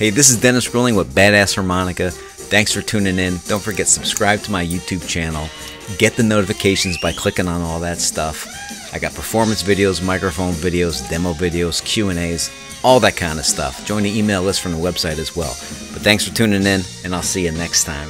Hey, this is Dennis Gruenling with Badass Harmonica. Thanks for tuning in. Don't forget subscribe to my YouTube channel. Get the notifications by clicking on all that stuff. I got performance videos, microphone videos, demo videos, Q&As, all that kind of stuff. Join the email list from the website as well. But thanks for tuning in and I'll see you next time.